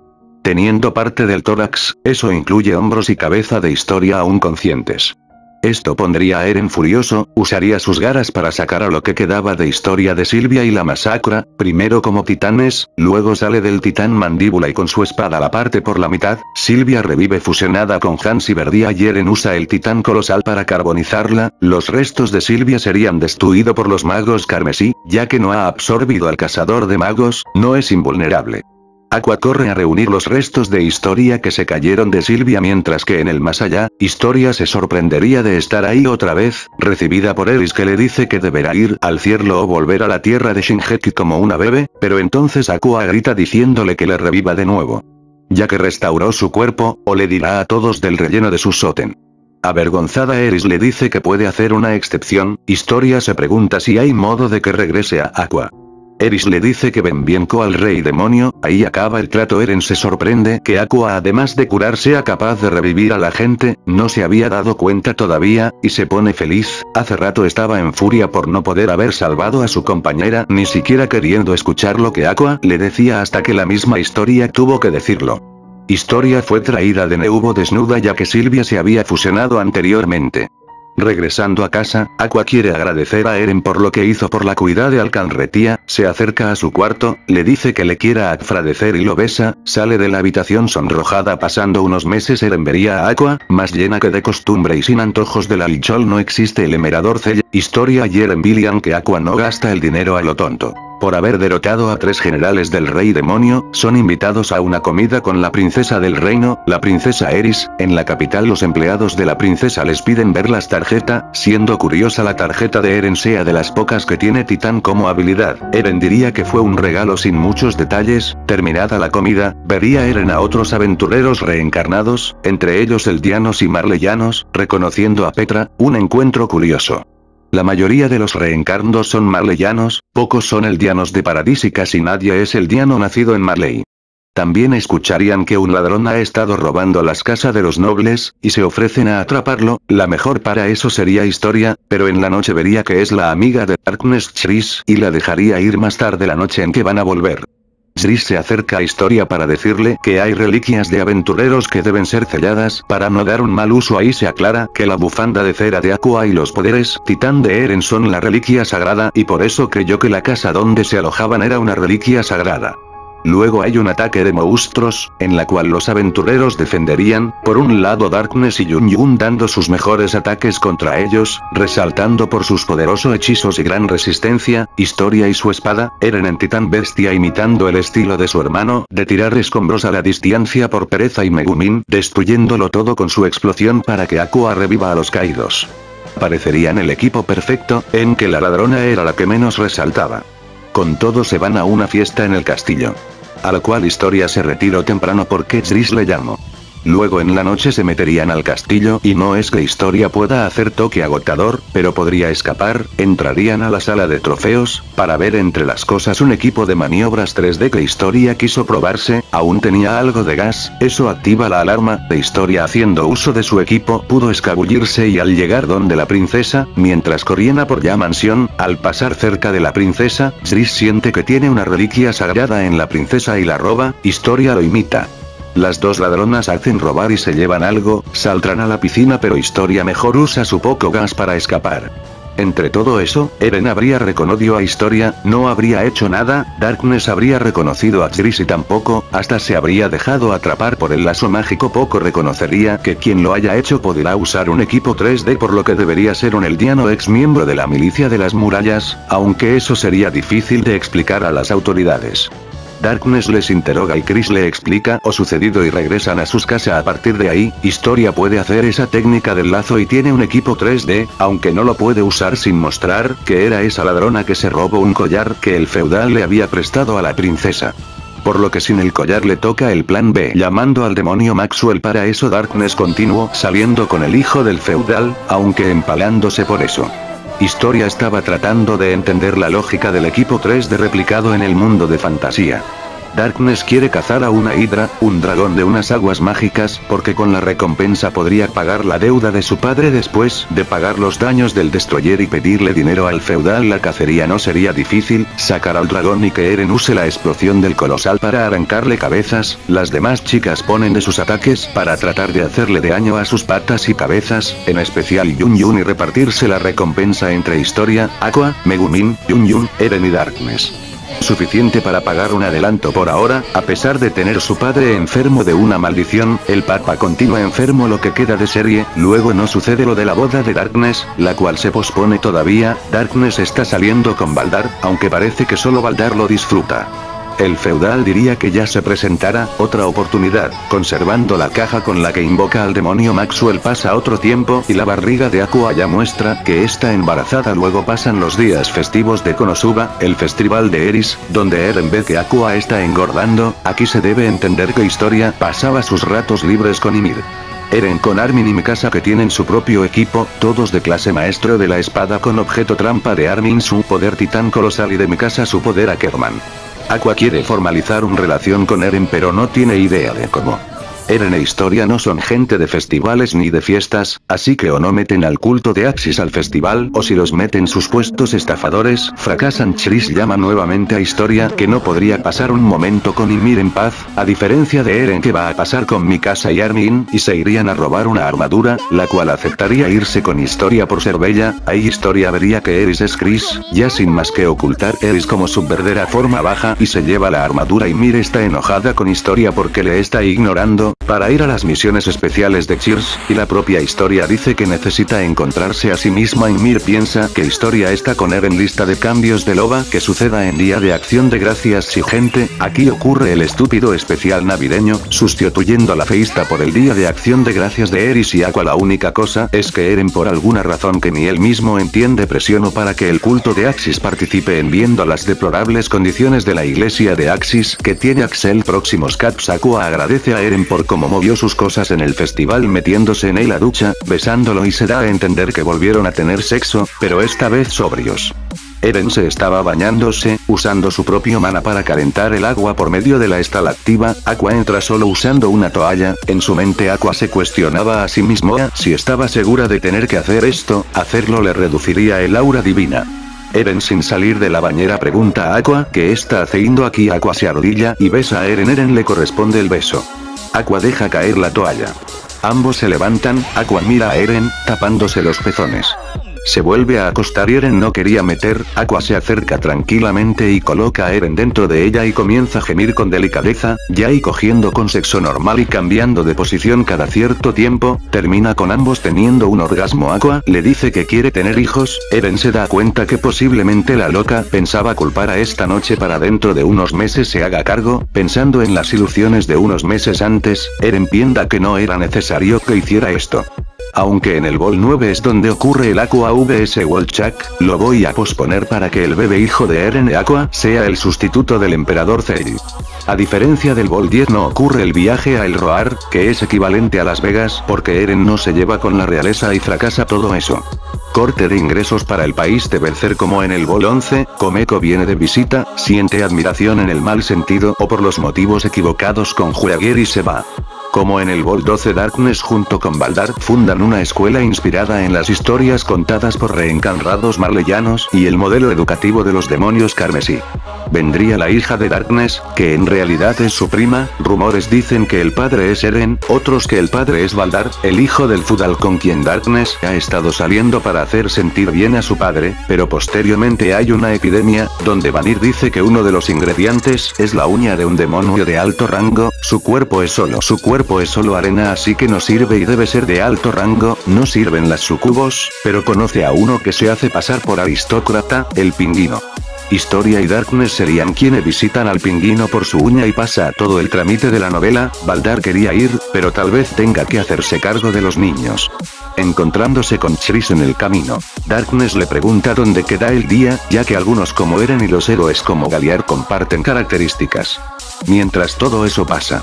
Teniendo parte del tórax, eso incluye hombros y cabeza de Historia aún conscientes. Esto pondría a Eren furioso, usaría sus garras para sacar a lo que quedaba de historia de Silvia y la masacra, primero como titanes, luego sale del titán mandíbula y con su espada la parte por la mitad, Silvia revive fusionada con Hans y Verdia y Eren usa el titán colosal para carbonizarla, los restos de Silvia serían destruidos por los magos carmesí, ya que no ha absorbido al cazador de magos, no es invulnerable. Aqua corre a reunir los restos de Historia que se cayeron de Silvia mientras que en el más allá, Historia se sorprendería de estar ahí otra vez, recibida por Eris que le dice que deberá ir al cielo o volver a la tierra de Shinjeki como una bebé, pero entonces Aqua grita diciéndole que le reviva de nuevo. Ya que restauró su cuerpo, o le dirá a todos del relleno de su soten. Avergonzada Eris le dice que puede hacer una excepción, Historia se pregunta si hay modo de que regrese a Aqua. Eris le dice que ven bien al rey demonio, ahí acaba el trato Eren se sorprende que Aqua además de curar sea capaz de revivir a la gente, no se había dado cuenta todavía, y se pone feliz, hace rato estaba en furia por no poder haber salvado a su compañera ni siquiera queriendo escuchar lo que Aqua le decía hasta que la misma historia tuvo que decirlo. Historia fue traída de nuevo desnuda ya que Silvia se había fusionado anteriormente. Regresando a casa, Aqua quiere agradecer a Eren por lo que hizo por la cuidad de Alcanretía, se acerca a su cuarto, le dice que le quiera agradecer y lo besa, sale de la habitación sonrojada pasando unos meses Eren vería a Aqua, más llena que de costumbre y sin antojos de la Lichol no existe el emerador Cell, historia y Eren Billian que Aqua no gasta el dinero a lo tonto. Por haber derrotado a tres generales del rey demonio, son invitados a una comida con la princesa del reino, la princesa Eris, en la capital los empleados de la princesa les piden ver las tarjetas, siendo curiosa la tarjeta de Eren sea de las pocas que tiene Titán como habilidad, Eren diría que fue un regalo sin muchos detalles, terminada la comida, vería Eren a otros aventureros reencarnados, entre ellos el Dianos y Marleyanos, reconociendo a Petra, un encuentro curioso. La mayoría de los reencarnos son marleyanos, pocos son eldianos de Paradis y casi nadie es eldiano nacido en Marley. También escucharían que un ladrón ha estado robando las casas de los nobles, y se ofrecen a atraparlo, la mejor para eso sería historia, pero en la noche vería que es la amiga de Darkness Chris y la dejaría ir más tarde la noche en que van a volver. Zris se acerca a Historia para decirle que hay reliquias de aventureros que deben ser selladas para no dar un mal uso ahí se aclara que la bufanda de cera de Aqua y los poderes titán de Eren son la reliquia sagrada y por eso creyó que la casa donde se alojaban era una reliquia sagrada. Luego hay un ataque de monstruos, en la cual los aventureros defenderían, por un lado Darkness y Yun Yun dando sus mejores ataques contra ellos, resaltando por sus poderosos hechizos y gran resistencia, historia y su espada, Eren en titán bestia imitando el estilo de su hermano, de tirar escombros a la distancia por pereza y Megumin, destruyéndolo todo con su explosión para que Aqua reviva a los caídos. Parecerían el equipo perfecto, en que la ladrona era la que menos resaltaba. Con todo se van a una fiesta en el castillo. A la cual Historia se retiró temprano porque Zris le llamó. Luego en la noche se meterían al castillo y no es que Historia pueda hacer toque agotador, pero podría escapar, entrarían a la sala de trofeos, para ver entre las cosas un equipo de maniobras 3D que Historia quiso probarse, aún tenía algo de gas, eso activa la alarma, de Historia haciendo uso de su equipo pudo escabullirse y al llegar donde la princesa, mientras corrían a por ya mansión, al pasar cerca de la princesa, Zris siente que tiene una reliquia sagrada en la princesa y la roba, Historia lo imita. Las dos ladronas hacen robar y se llevan algo, saldrán a la piscina pero Historia mejor usa su poco gas para escapar. Entre todo eso, Eren habría reconocido a Historia, no habría hecho nada, Darkness habría reconocido a Chris y tampoco, hasta se habría dejado atrapar por el lazo mágico poco reconocería que quien lo haya hecho podrá usar un equipo 3D por lo que debería ser un eldiano ex miembro de la milicia de las murallas, aunque eso sería difícil de explicar a las autoridades. Darkness les interroga y Chris le explica o sucedido y regresan a sus casas a partir de ahí, Historia puede hacer esa técnica del lazo y tiene un equipo 3D, aunque no lo puede usar sin mostrar que era esa ladrona que se robó un collar que el feudal le había prestado a la princesa. Por lo que sin el collar le toca el plan B llamando al demonio Maxwell para eso Darkness continuó saliendo con el hijo del feudal, aunque empalándose por eso. Historia estaba tratando de entender la lógica del equipo 3 de replicado en el mundo de fantasía. Darkness quiere cazar a una hidra, un dragón de unas aguas mágicas, porque con la recompensa podría pagar la deuda de su padre después de pagar los daños del destroyer y pedirle dinero al feudal. La cacería no sería difícil, sacar al dragón y que Eren use la explosión del colosal para arrancarle cabezas, las demás chicas ponen de sus ataques para tratar de hacerle daño a sus patas y cabezas, en especial Yun Yun y repartirse la recompensa entre Historia, Aqua, Megumin, Yun Yun, Eren y Darkness suficiente para pagar un adelanto por ahora, a pesar de tener su padre enfermo de una maldición, el papa continúa enfermo lo que queda de serie, luego no sucede lo de la boda de Darkness, la cual se pospone todavía, Darkness está saliendo con Baldar, aunque parece que solo Baldar lo disfruta. El feudal diría que ya se presentará otra oportunidad, conservando la caja con la que invoca al demonio Maxwell pasa otro tiempo y la barriga de Aqua ya muestra que está embarazada luego pasan los días festivos de Konosuba, el festival de Eris, donde Eren ve que Aqua está engordando, aquí se debe entender que Historia pasaba sus ratos libres con Ymir. Eren con Armin y Mikasa que tienen su propio equipo, todos de clase maestro de la espada con objeto trampa de Armin su poder titán colosal y de Mikasa su poder Ackerman. Aqua quiere formalizar una relación con Eren pero no tiene idea de cómo. Eren e Historia no son gente de festivales ni de fiestas, así que o no meten al culto de Axis al festival, o si los meten sus puestos estafadores, fracasan. Chris llama nuevamente a Historia que no podría pasar un momento con Ymir en paz, a diferencia de Eren que va a pasar con Mikasa y Armin, y se irían a robar una armadura, la cual aceptaría irse con Historia por ser bella, ahí Historia vería que Eris es Chris, ya sin más que ocultar Eris como su verdadera forma baja y se lleva la armadura y Ymir está enojada con Historia porque le está ignorando, para ir a las misiones especiales de Cheers, y la propia historia dice que necesita encontrarse a sí misma y Mir piensa que historia está con Eren lista de cambios de loba que suceda en día de acción de gracias si gente, aquí ocurre el estúpido especial navideño, sustituyendo la feista por el día de acción de gracias de Eris y Aqua. La única cosa es que Eren por alguna razón que ni él mismo entiende presionó para que el culto de Axis participe en viendo las deplorables condiciones de la iglesia de Axis que tiene Axel próximos Caps. Aqua agradece a Eren por movió sus cosas en el festival metiéndose en él la ducha, besándolo y se da a entender que volvieron a tener sexo, pero esta vez sobrios. Eren se estaba bañándose, usando su propio mana para calentar el agua por medio de la estalactiva, Aqua entra solo usando una toalla, en su mente Aqua se cuestionaba a sí mismo si estaba segura de tener que hacer esto, hacerlo le reduciría el aura divina. Eren sin salir de la bañera pregunta a Aqua ¿qué está haciendo aquí? Aqua se arrodilla y besa a Eren. Eren le corresponde el beso. Aqua deja caer la toalla. Ambos se levantan, Aqua mira a Eren, tapándose los pezones. Se vuelve a acostar y Eren no quería meter, Aqua se acerca tranquilamente y coloca a Eren dentro de ella y comienza a gemir con delicadeza, ya y cogiendo con sexo normal y cambiando de posición cada cierto tiempo, termina con ambos teniendo un orgasmo Aqua, le dice que quiere tener hijos, Eren se da cuenta que posiblemente la loca pensaba culpar a esta noche para dentro de unos meses se haga cargo, pensando en las ilusiones de unos meses antes, Eren piensa que no era necesario que hiciera esto. Aunque en el Vol 9 es donde ocurre el Aqua vs Wolchak, lo voy a posponer para que el bebé hijo de Eren Aqua sea el sustituto del emperador Ceri. A diferencia del Vol 10 no ocurre el viaje a El Roar, que es equivalente a Las Vegas, porque Eren no se lleva con la realeza y fracasa todo eso. Corte de ingresos para el país de Bercer como en el Vol 11, Komeko viene de visita, siente admiración en el mal sentido o por los motivos equivocados con Juragier y se va. Como en el Vol 12 Darkness junto con Baldar fundan una escuela inspirada en las historias contadas por reencarnados marleyanos y el modelo educativo de los demonios carmesí. Vendría la hija de Darkness, que en realidad es su prima, rumores dicen que el padre es Eren, otros que el padre es Baldar, el hijo del Fudal con quien Darkness ha estado saliendo para hacer sentir bien a su padre, pero posteriormente hay una epidemia, donde Vanir dice que uno de los ingredientes es la uña de un demonio de alto rango, su cuerpo es solo su cuerpo es solo arena así que no sirve y debe ser de alto rango, no sirven las sucubos, pero conoce a uno que se hace pasar por aristócrata, el pingüino. Historia y Darkness serían quienes visitan al pingüino por su uña y pasa todo el trámite de la novela, Baldar quería ir, pero tal vez tenga que hacerse cargo de los niños. Encontrándose con Chris en el camino, Darkness le pregunta dónde queda el día, ya que algunos como Eren y los héroes como Galiar comparten características. Mientras todo eso pasa,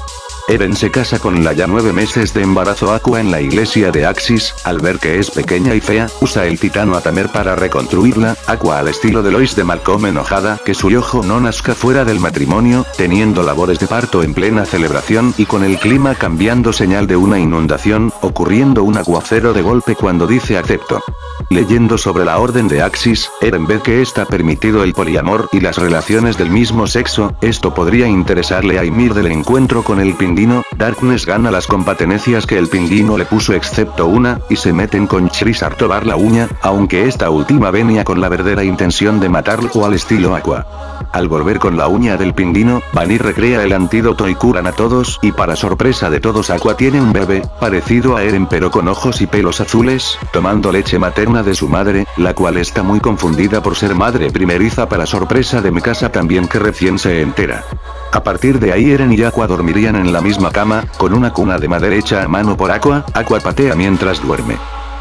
Eren se casa con la ya nueve meses de embarazo Aqua en la iglesia de Axis, al ver que es pequeña y fea, usa el titano Atamer para reconstruirla, Aqua al estilo de Lois de Malcolm enojada que su ojo no nazca fuera del matrimonio, teniendo labores de parto en plena celebración y con el clima cambiando señal de una inundación, ocurriendo un aguacero de golpe cuando dice acepto. Leyendo sobre la orden de Axis, Eren ve que está permitido el poliamor y las relaciones del mismo sexo, esto podría interesarle a Ymir del encuentro con el pingüino Darkness gana las competencias que el pingüino le puso excepto una, y se meten con Chris a tobar la uña, aunque esta última venía con la verdadera intención de matarlo al estilo Aqua. Al volver con la uña del pingüino, Vanir recrea el antídoto y curan a todos, y para sorpresa de todos Aqua tiene un bebé, parecido a Eren pero con ojos y pelos azules, tomando leche materna de su madre, la cual está muy confundida por ser madre primeriza para sorpresa de mi casa también que recién se entera. A partir de ahí Eren y Aqua dormirían en la misma cama, con una cuna de madera hecha a mano por Aqua, Aqua patea mientras duerme.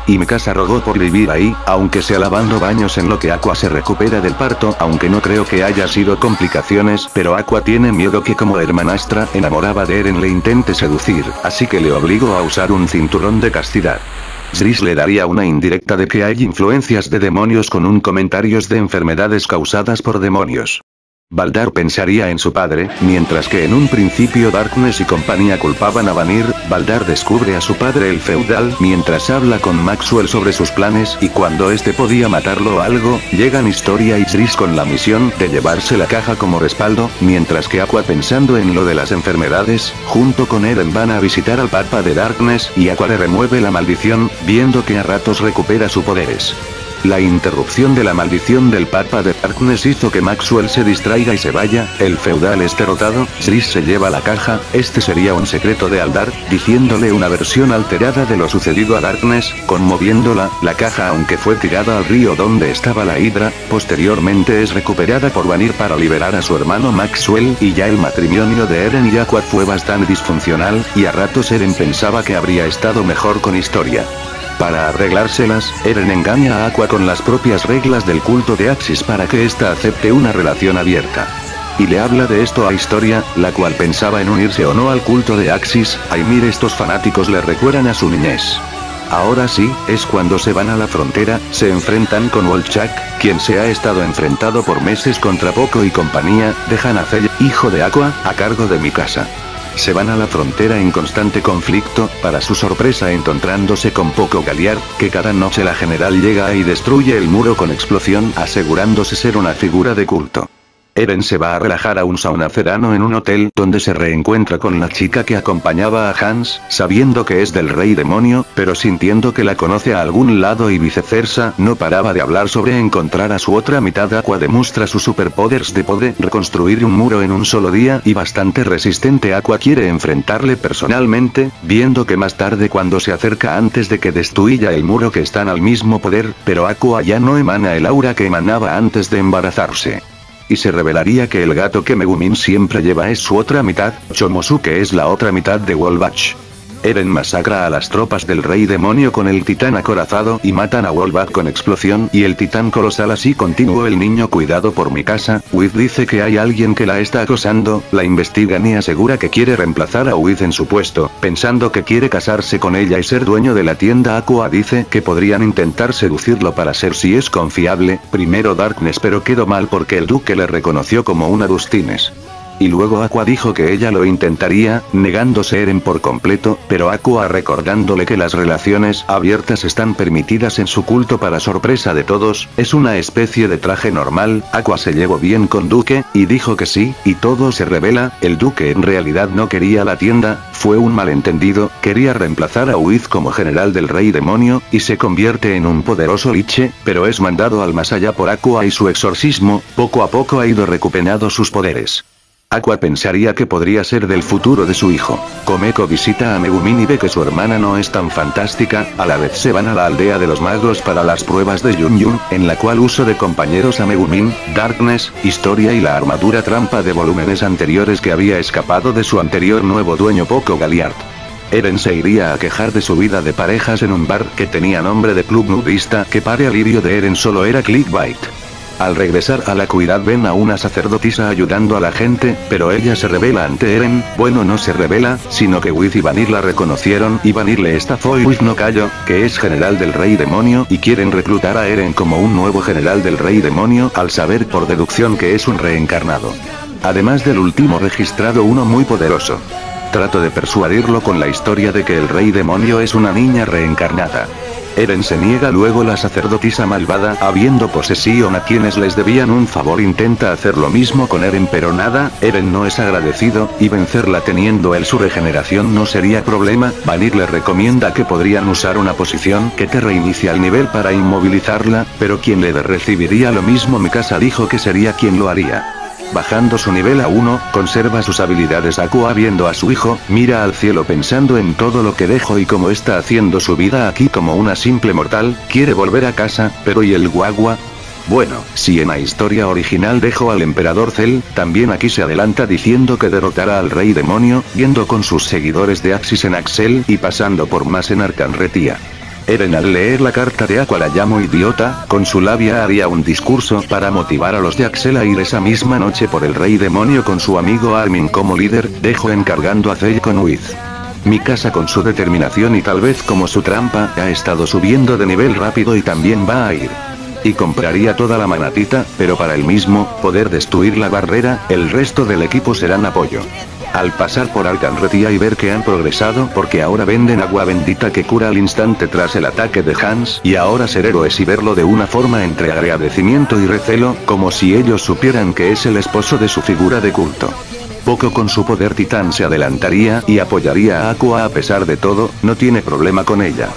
Y mi casa rogó por vivir ahí, aunque sea lavando baños en lo que Aqua se recupera del parto, aunque no creo que haya sido complicaciones, pero Aqua tiene miedo que como hermanastra enamoraba de Eren le intente seducir, así que le obligo a usar un cinturón de castidad. Zris le daría una indirecta de que hay influencias de demonios con un comentarios de enfermedades causadas por demonios. Baldar pensaría en su padre, mientras que en un principio Darkness y compañía culpaban a Vanir, Baldar descubre a su padre el feudal mientras habla con Maxwell sobre sus planes y cuando este podía matarlo o algo, llegan Historia y Tris con la misión de llevarse la caja como respaldo, mientras que Aqua pensando en lo de las enfermedades, junto con Eren van a visitar al Papa de Darkness y Aqua le remueve la maldición, viendo que a ratos recupera sus poderes. La interrupción de la maldición del Papa de Darkness hizo que Maxwell se distraiga y se vaya, el feudal es derrotado, Sris se lleva la caja, este sería un secreto de Aldar, diciéndole una versión alterada de lo sucedido a Darkness, conmoviéndola, la caja aunque fue tirada al río donde estaba la hidra, posteriormente es recuperada por Vanir para liberar a su hermano Maxwell y ya el matrimonio de Eren y Aqua fue bastante disfuncional, y a ratos Eren pensaba que habría estado mejor con historia. Para arreglárselas, Eren engaña a Aqua con las propias reglas del culto de Axis para que ésta acepte una relación abierta. Y le habla de esto a Historia, la cual pensaba en unirse o no al culto de Axis, ay mire estos fanáticos le recuerdan a su niñez. Ahora sí, es cuando se van a la frontera, se enfrentan con Wolchak, quien se ha estado enfrentado por meses contra Poco y compañía, dejan a Zell, hijo de Aqua, a cargo de mi casa se van a la frontera en constante conflicto, para su sorpresa encontrándose con Poco Galiar, que cada noche la general llega y destruye el muro con explosión asegurándose ser una figura de culto. Eren se va a relajar a un sauna cerano en un hotel donde se reencuentra con la chica que acompañaba a Hans, sabiendo que es del rey demonio, pero sintiendo que la conoce a algún lado y viceversa, no paraba de hablar sobre encontrar a su otra mitad. Aqua demuestra sus superpoderes de poder reconstruir un muro en un solo día y bastante resistente. Aqua quiere enfrentarle personalmente, viendo que más tarde cuando se acerca antes de que destruya el muro que están al mismo poder, pero Aqua ya no emana el aura que emanaba antes de embarazarse y se revelaría que el gato que Megumin siempre lleva es su otra mitad, Chomosuke es la otra mitad de Wolbach. Eren masacra a las tropas del rey demonio con el titán acorazado y matan a Wolbach con explosión y el titán colosal así continuó el niño cuidado por mi casa, Wiz dice que hay alguien que la está acosando, la investigan y asegura que quiere reemplazar a Wiz en su puesto, pensando que quiere casarse con ella y ser dueño de la tienda. Aqua dice que podrían intentar seducirlo para ser si es confiable, primero Darkness pero quedó mal porque el duque le reconoció como un Agustines. Y luego Aqua dijo que ella lo intentaría, negándose Eren por completo, pero Aqua recordándole que las relaciones abiertas están permitidas en su culto para sorpresa de todos, es una especie de traje normal, Aqua se llevó bien con Duque, y dijo que sí, y todo se revela, el Duque en realidad no quería la tienda, fue un malentendido, quería reemplazar a Wiz como general del rey demonio, y se convierte en un poderoso liche, pero es mandado al más allá por Aqua y su exorcismo, poco a poco ha ido recuperando sus poderes. Aqua pensaría que podría ser del futuro de su hijo. Komeko visita a Megumin y ve que su hermana no es tan fantástica, a la vez se van a la aldea de los magos para las pruebas de Yun Yun, en la cual uso de compañeros a Megumin, Darkness, Historia y la armadura trampa de volúmenes anteriores que había escapado de su anterior nuevo dueño Poco Galiard. Eren se iría a quejar de su vida de parejas en un bar que tenía nombre de club nudista que pare alirio de Eren solo era clickbait. Al regresar a la cuidad ven a una sacerdotisa ayudando a la gente, pero ella se revela ante Eren, bueno no se revela, sino que Wiz y Vanir la reconocieron y Vanir le estafó y Wiz no cayó, que es general del rey demonio y quieren reclutar a Eren como un nuevo general del rey demonio al saber por deducción que es un reencarnado. Además del último registrado uno muy poderoso. Trato de persuadirlo con la historia de que el rey demonio es una niña reencarnada. Eren se niega luego la sacerdotisa malvada, habiendo posesión a quienes les debían un favor intenta hacer lo mismo con Eren pero nada, Eren no es agradecido, y vencerla teniendo él su regeneración no sería problema, Vanir le recomienda que podrían usar una posición que te reinicia el nivel para inmovilizarla, pero quien le recibiría lo mismo Mikasa dijo que sería quien lo haría. Bajando su nivel a 1, conserva sus habilidades Aqua viendo a su hijo, mira al cielo pensando en todo lo que dejó y cómo está haciendo su vida aquí como una simple mortal, quiere volver a casa, pero ¿y el guagua? Bueno, si en la historia original dejó al emperador Cell, también aquí se adelanta diciendo que derrotará al rey demonio, yendo con sus seguidores de Axis en Axel y pasando por más en Arcanretía. Eren al leer la carta de Aqua la llamo idiota, con su labia haría un discurso para motivar a los de Axel a ir esa misma noche por el rey demonio con su amigo Armin como líder, dejo encargando a Zell con Wiz. Mi casa con su determinación y tal vez como su trampa, ha estado subiendo de nivel rápido y también va a ir. Y compraría toda la manatita, pero para el mismo, poder destruir la barrera, el resto del equipo serán apoyo. Al pasar por Alcanretía y ver que han progresado porque ahora venden agua bendita que cura al instante tras el ataque de Hans y ahora ser héroes y verlo de una forma entre agradecimiento y recelo, como si ellos supieran que es el esposo de su figura de culto. Poco con su poder titán se adelantaría y apoyaría a Aqua a pesar de todo, no tiene problema con ella.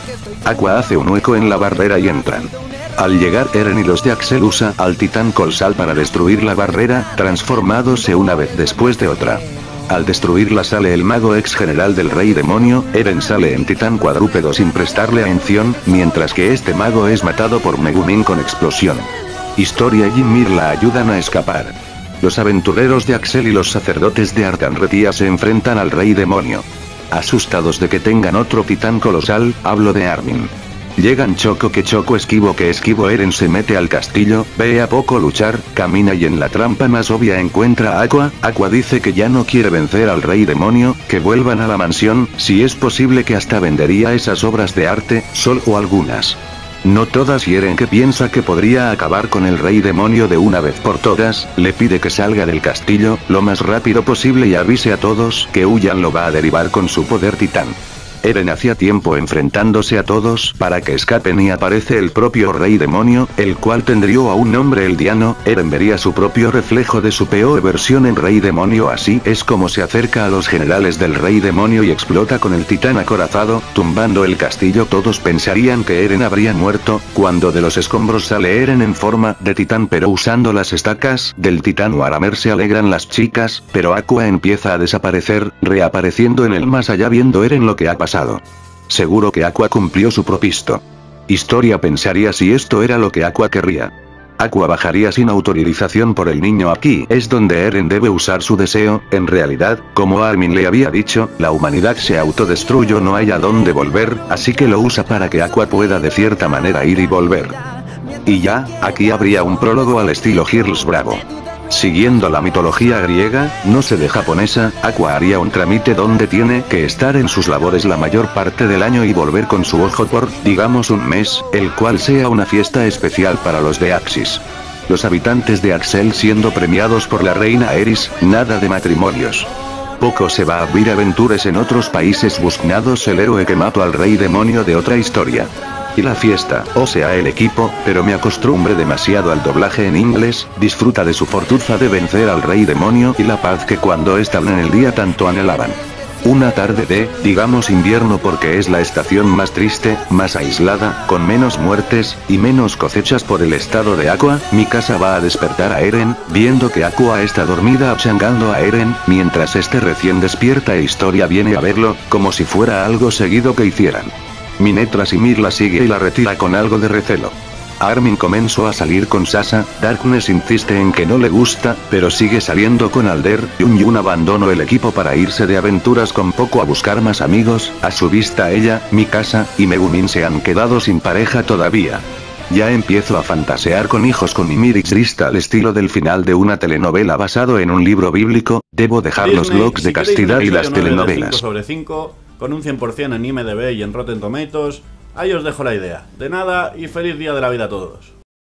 Aqua hace un hueco en la barrera y entran. Al llegar Eren y los de Axel usa al titán colosal para destruir la barrera, transformándose una vez después de otra. Al destruirla sale el mago ex general del rey demonio, Eren sale en titán cuadrúpedo sin prestarle atención, mientras que este mago es matado por Megumin con explosión. Historia y Ymir la ayudan a escapar. Los aventureros de Axel y los sacerdotes de Arcanretía se enfrentan al rey demonio. Asustados de que tengan otro titán colosal, hablo de Armin. Llegan Choco que Choco esquivo que esquivo Eren se mete al castillo, ve a poco luchar, camina y en la trampa más obvia encuentra a Aqua, Aqua dice que ya no quiere vencer al rey demonio, que vuelvan a la mansión, si es posible que hasta vendería esas obras de arte, solo algunas. No todas hieren que piensa que podría acabar con el rey demonio de una vez por todas, le pide que salga del castillo, lo más rápido posible y avise a todos que huyan lo va a derivar con su poder titán. Eren hacía tiempo enfrentándose a todos para que escapen y aparece el propio rey demonio, el cual tendría a un nombre eldiano, Eren vería su propio reflejo de su peor versión en rey demonio así es como se acerca a los generales del rey demonio y explota con el titán acorazado, tumbando el castillo. Todos pensarían que Eren habría muerto, cuando de los escombros sale Eren en forma de titán pero usando las estacas del titán Waramer se alegran las chicas, pero Aqua empieza a desaparecer, reapareciendo en el más allá viendo Eren lo que ha pasado Seguro que Aqua cumplió su propisto. Historia pensaría si esto era lo que Aqua querría. Aqua bajaría sin autorización por el niño aquí es donde Eren debe usar su deseo, en realidad, como Armin le había dicho, la humanidad se autodestruyó no hay a dónde volver, así que lo usa para que Aqua pueda de cierta manera ir y volver. Y ya, aquí habría un prólogo al estilo Girls Bravo. Siguiendo la mitología griega, no sé de japonesa, Aqua haría un trámite donde tiene que estar en sus labores la mayor parte del año y volver con su ojo por, digamos un mes, el cual sea una fiesta especial para los de Axis. Los habitantes de Axel siendo premiados por la reina Eris, nada de matrimonios. Poco se va a abrir aventuras en otros países buscando el héroe que mató al rey demonio de otra historia y la fiesta, o sea el equipo, pero me acostumbre demasiado al doblaje en inglés, disfruta de su fortuna de vencer al rey demonio y la paz que cuando están en el día tanto anhelaban. Una tarde de, digamos invierno porque es la estación más triste, más aislada, con menos muertes, y menos cosechas por el estado de Aqua, mi casa va a despertar a Eren, viendo que Aqua está dormida achangando a Eren, mientras este recién despierta e historia viene a verlo, como si fuera algo seguido que hicieran. Minetras y Mir la sigue y la retira con algo de recelo. Armin comenzó a salir con Sasa, Darkness insiste en que no le gusta, pero sigue saliendo con Alder, Yun Yun abandonó el equipo para irse de aventuras con poco a buscar más amigos, a su vista ella, Mikasa, y Megumin se han quedado sin pareja todavía. Ya empiezo a fantasear con hijos con Ymir y Trista al estilo del final de una telenovela basado en un libro bíblico, debo dejar los blogs de castidad y las telenovelas. sobre 5, con un 100% en IMDB y en Rotten Tomatoes, ahí os dejo la idea. De nada y feliz día de la vida a todos.